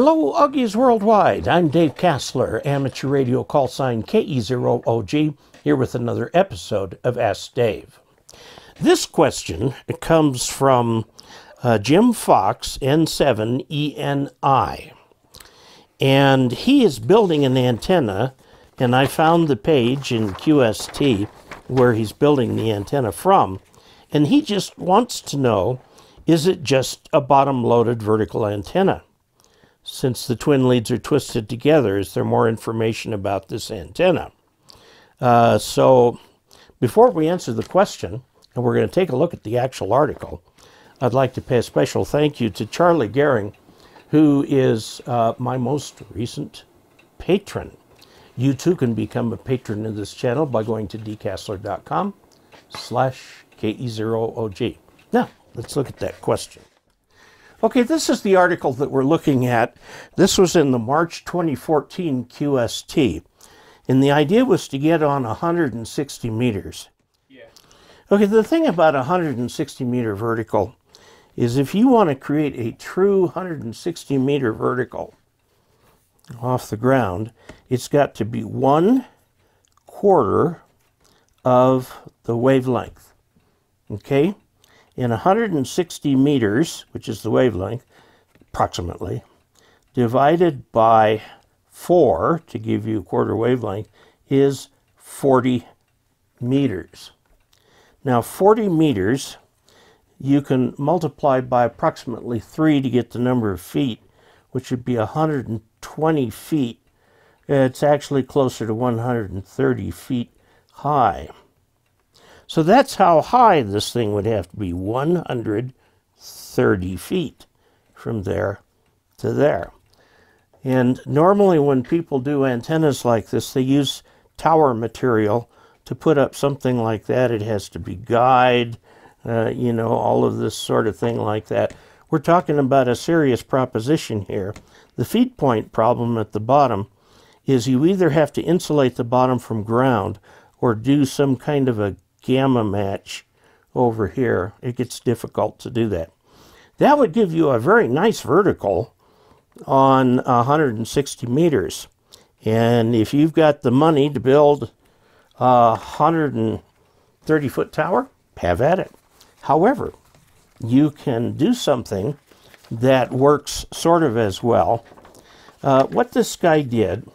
Hello, OGs Worldwide. I'm Dave Casler, amateur radio call sign KE0OG, here with another episode of Ask Dave. This question comes from uh, Jim Fox, N7ENI. And he is building an antenna, and I found the page in QST where he's building the antenna from. And he just wants to know is it just a bottom loaded vertical antenna? Since the twin leads are twisted together, is there more information about this antenna? Uh, so, before we answer the question, and we're going to take a look at the actual article, I'd like to pay a special thank you to Charlie Gehring, who is uh, my most recent patron. You too can become a patron of this channel by going to dcasler.com slash KE0OG. Now, let's look at that question. Okay, this is the article that we're looking at. This was in the March 2014 QST. And the idea was to get on 160 meters. Yeah. Okay, the thing about 160 meter vertical is if you want to create a true 160 meter vertical off the ground, it's got to be one quarter of the wavelength. Okay? In 160 meters, which is the wavelength, approximately, divided by 4 to give you quarter wavelength is 40 meters. Now 40 meters you can multiply by approximately 3 to get the number of feet, which would be 120 feet. It's actually closer to 130 feet high. So that's how high this thing would have to be 130 feet from there to there. And normally, when people do antennas like this, they use tower material to put up something like that. It has to be guyed, uh, you know, all of this sort of thing like that. We're talking about a serious proposition here. The feed point problem at the bottom is you either have to insulate the bottom from ground or do some kind of a gamma match over here, it gets difficult to do that. That would give you a very nice vertical on 160 meters. And if you've got the money to build a 130 foot tower, have at it. However, you can do something that works sort of as well. Uh, what this guy did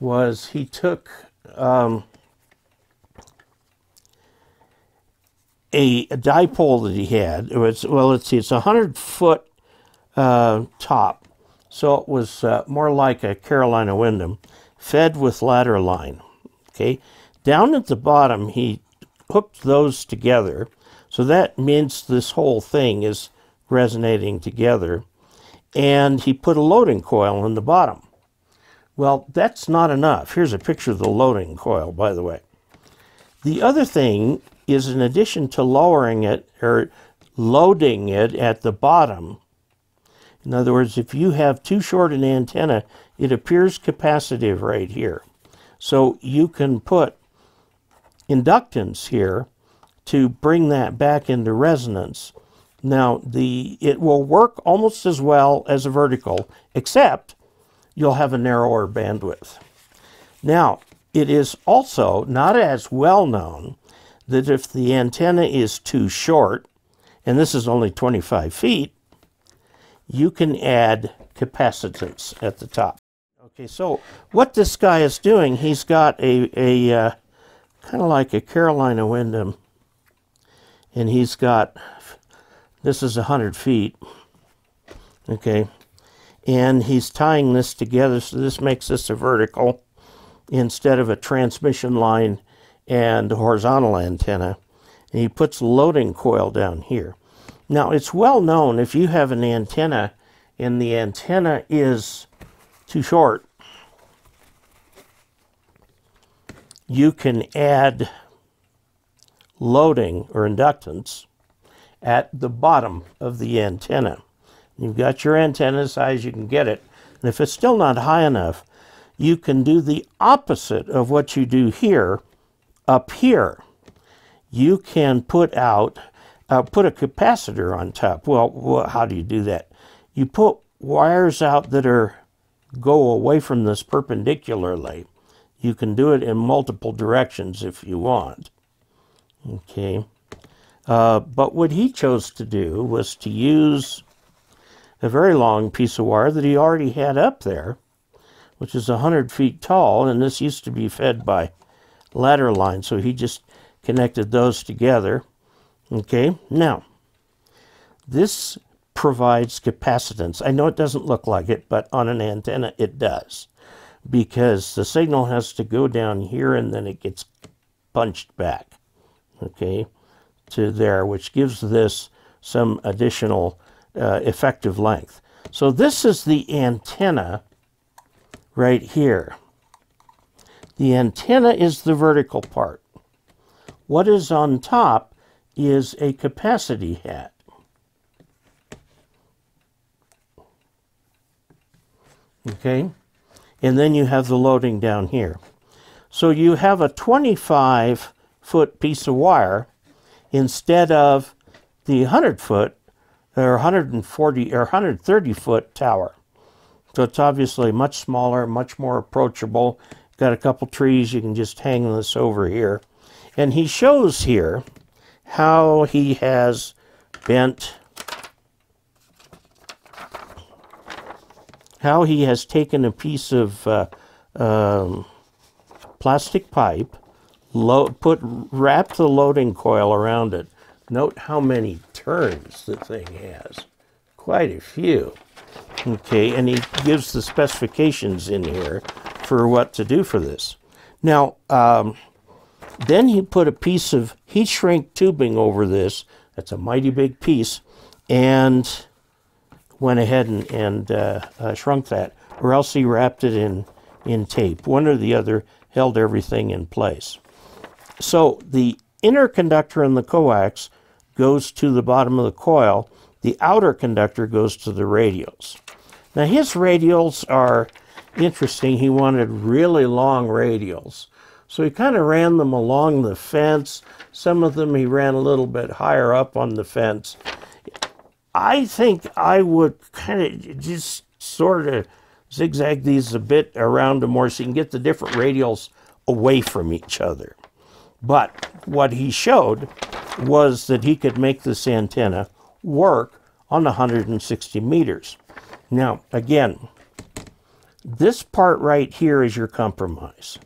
was he took um, a, a dipole that he had. It was well, let's see, it's a hundred foot uh, top, so it was uh, more like a Carolina Windom, fed with ladder line. Okay, down at the bottom, he hooked those together, so that means this whole thing is resonating together, and he put a loading coil in the bottom. Well, that's not enough. Here's a picture of the loading coil, by the way. The other thing is in addition to lowering it or loading it at the bottom, in other words, if you have too short an antenna, it appears capacitive right here. So you can put inductance here to bring that back into resonance. Now, the it will work almost as well as a vertical, except you'll have a narrower bandwidth. Now, it is also not as well known that if the antenna is too short, and this is only 25 feet, you can add capacitance at the top. Okay, so what this guy is doing, he's got a, a uh, kind of like a Carolina Windom, and he's got, this is 100 feet, okay, and he's tying this together, so this makes this a vertical instead of a transmission line and horizontal antenna. And he puts loading coil down here. Now, it's well known if you have an antenna and the antenna is too short, you can add loading or inductance at the bottom of the antenna. You've got your antenna as high as you can get it. And if it's still not high enough, you can do the opposite of what you do here up here, you can put out, uh, put a capacitor on top. Well, well, how do you do that? You put wires out that are go away from this perpendicularly. You can do it in multiple directions if you want. Okay. Uh, but what he chose to do was to use a very long piece of wire that he already had up there, which is 100 feet tall, and this used to be fed by ladder line, so he just connected those together. Okay, now, this provides capacitance. I know it doesn't look like it, but on an antenna it does, because the signal has to go down here and then it gets punched back, okay, to there, which gives this some additional uh, effective length. So this is the antenna right here. The antenna is the vertical part. What is on top is a capacity hat. Okay? And then you have the loading down here. So you have a 25 foot piece of wire instead of the 100 foot or 140 or 130 foot tower. So it's obviously much smaller, much more approachable. Got a couple trees, you can just hang this over here. And he shows here how he has bent, how he has taken a piece of uh, um, plastic pipe, put wrapped the loading coil around it. Note how many turns the thing has. Quite a few. Okay, and he gives the specifications in here for what to do for this. Now, um, then he put a piece of heat shrink tubing over this. That's a mighty big piece. And went ahead and, and uh, uh, shrunk that. Or else he wrapped it in, in tape. One or the other held everything in place. So the inner conductor in the coax goes to the bottom of the coil. The outer conductor goes to the radials. Now his radials are interesting. He wanted really long radials. So he kind of ran them along the fence. Some of them he ran a little bit higher up on the fence. I think I would kind of just sort of zigzag these a bit around them more so you can get the different radials away from each other. But what he showed was that he could make this antenna work on 160 meters. Now, again, this part right here is your compromise.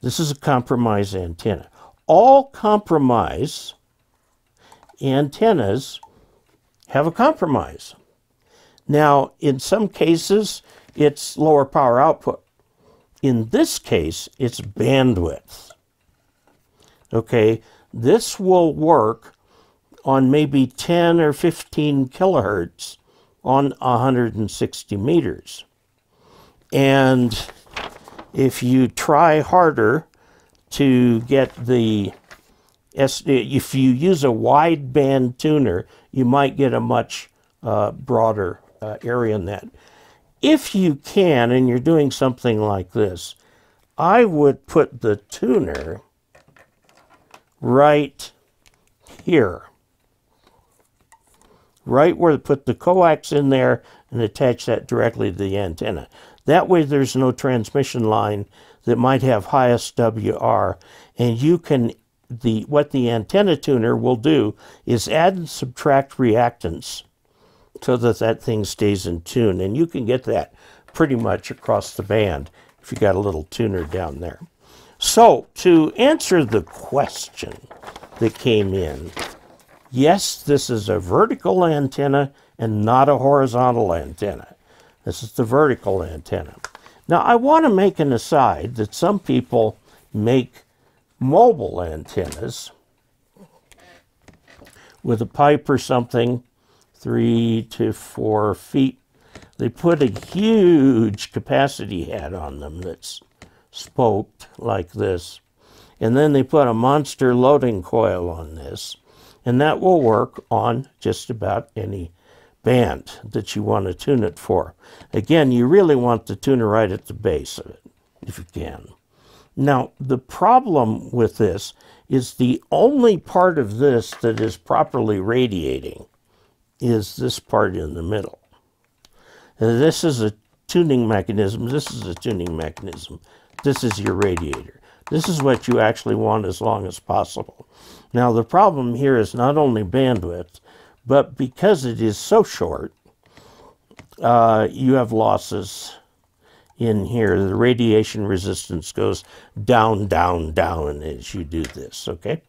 This is a compromise antenna. All compromise antennas have a compromise. Now, in some cases, it's lower power output. In this case, it's bandwidth. Okay, this will work on maybe 10 or 15 kilohertz on 160 meters. And if you try harder to get the if you use a wideband tuner, you might get a much uh, broader uh, area in that. If you can, and you're doing something like this, I would put the tuner right here. Right where to put the coax in there and attach that directly to the antenna. That way there's no transmission line that might have high SWR and you can the what the antenna tuner will do is add and subtract reactance so that that thing stays in tune and you can get that pretty much across the band if you got a little tuner down there. So, to answer the question that came in, yes, this is a vertical antenna and not a horizontal antenna. This is the vertical antenna. Now, I want to make an aside that some people make mobile antennas with a pipe or something, three to four feet. They put a huge capacity hat on them that's spoked like this. And then they put a monster loading coil on this. And that will work on just about any band that you want to tune it for. Again, you really want the tuner right at the base of it, if you can. Now, the problem with this is the only part of this that is properly radiating is this part in the middle. This is a tuning mechanism. This is a tuning mechanism. This is your radiator. This is what you actually want as long as possible. Now, the problem here is not only bandwidth, but because it is so short, uh, you have losses in here. The radiation resistance goes down, down, down as you do this, okay?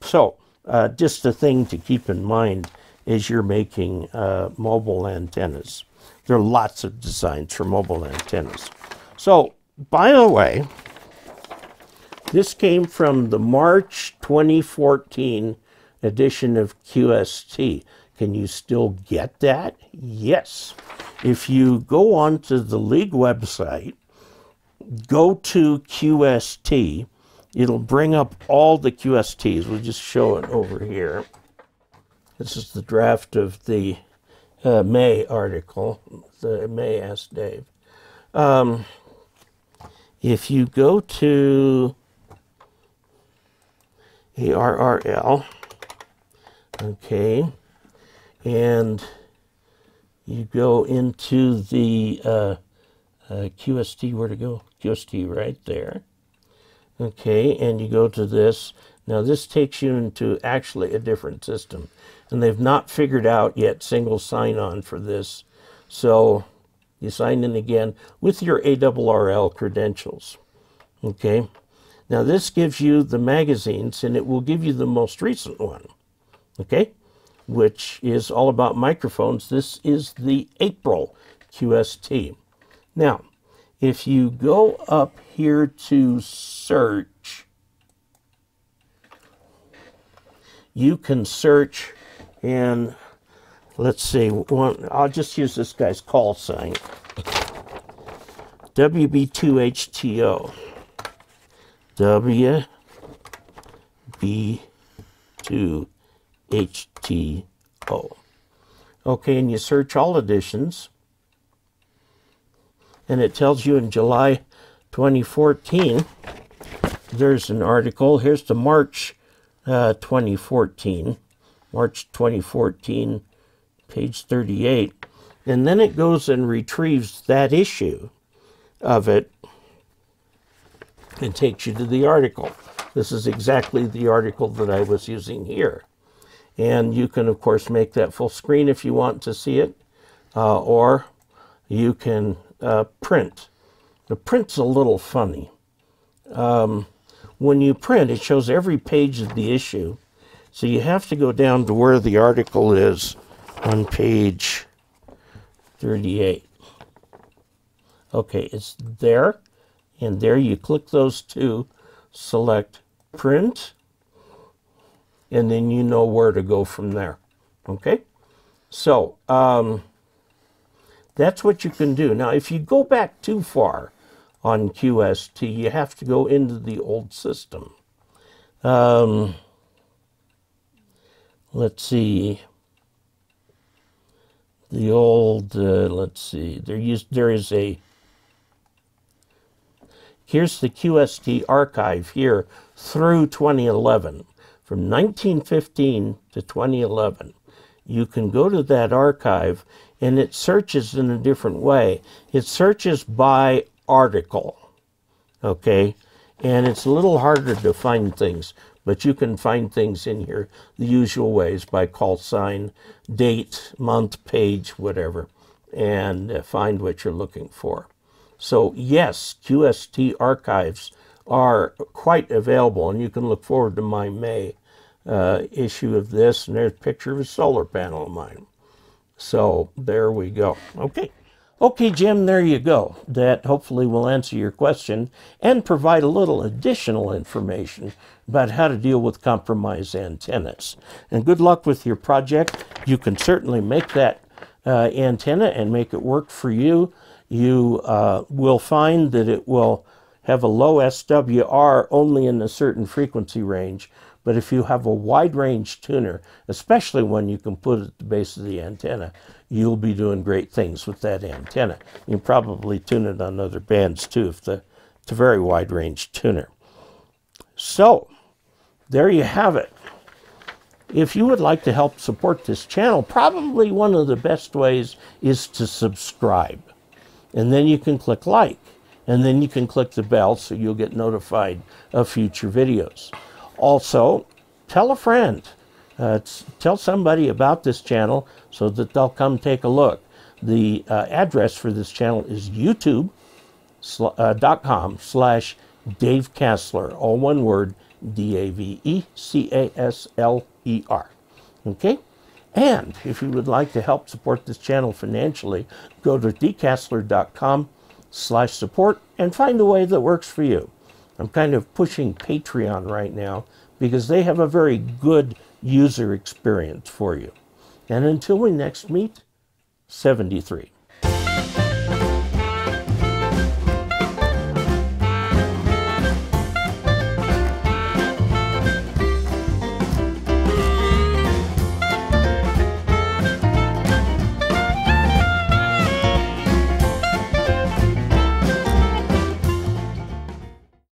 So, uh, just a thing to keep in mind as you're making uh, mobile antennas. There are lots of designs for mobile antennas. So, by the way, this came from the March 2014 edition of QST. Can you still get that? Yes. If you go onto the league website, go to QST, it'll bring up all the QSTs. We'll just show it over here. This is the draft of the uh, May article, the May Ask Dave. Um, if you go to ARRL, okay, and you go into the uh, uh, QST, where to go? QST right there. Okay, and you go to this. Now this takes you into actually a different system. And they've not figured out yet single sign-on for this. So you sign in again with your ARRL credentials. Okay, now this gives you the magazines and it will give you the most recent one. Okay, which is all about microphones. This is the April QST. Now, if you go up here to search, you can search and let's see, one, I'll just use this guy's call sign. WB2HTO. WB2HTO. Okay, and you search all editions, and it tells you in July 2014, there's an article. Here's the March uh, 2014, March 2014, page 38. And then it goes and retrieves that issue of it and takes you to the article. This is exactly the article that I was using here. And you can, of course, make that full screen if you want to see it, uh, or you can uh, print. The print's a little funny. Um, when you print, it shows every page of the issue. So you have to go down to where the article is on page 38. Okay, it's there. And there you click those two, select print, and then you know where to go from there. Okay? So, um, that's what you can do. Now, if you go back too far on QST, you have to go into the old system. Um, let's see. The old, uh, let's see, there, used, there is a Here's the QST archive here through 2011. From 1915 to 2011, you can go to that archive and it searches in a different way. It searches by article, okay? And it's a little harder to find things, but you can find things in here the usual ways by call sign, date, month, page, whatever, and uh, find what you're looking for. So yes, QST archives are quite available, and you can look forward to my May uh, issue of this. And there's a picture of a solar panel of mine. So there we go. Okay. Okay, Jim, there you go. That hopefully will answer your question and provide a little additional information about how to deal with compromised antennas. And good luck with your project. You can certainly make that uh, antenna and make it work for you you uh, will find that it will have a low SWR only in a certain frequency range. But if you have a wide range tuner, especially one you can put at the base of the antenna, you'll be doing great things with that antenna. You can probably tune it on other bands too if the, it's a very wide range tuner. So, there you have it. if you would like to help support this channel, probably one of the best ways is to subscribe. And then you can click like. And then you can click the bell so you'll get notified of future videos. Also, tell a friend. Uh, tell somebody about this channel so that they'll come take a look. The uh, address for this channel is youtube.com uh, slash Dave Casler, all one word, D-A-V-E-C-A-S-L-E-R. Okay? And if you would like to help support this channel financially, go to dcasler.com slash support and find a way that works for you. I'm kind of pushing Patreon right now because they have a very good user experience for you. And until we next meet, 73.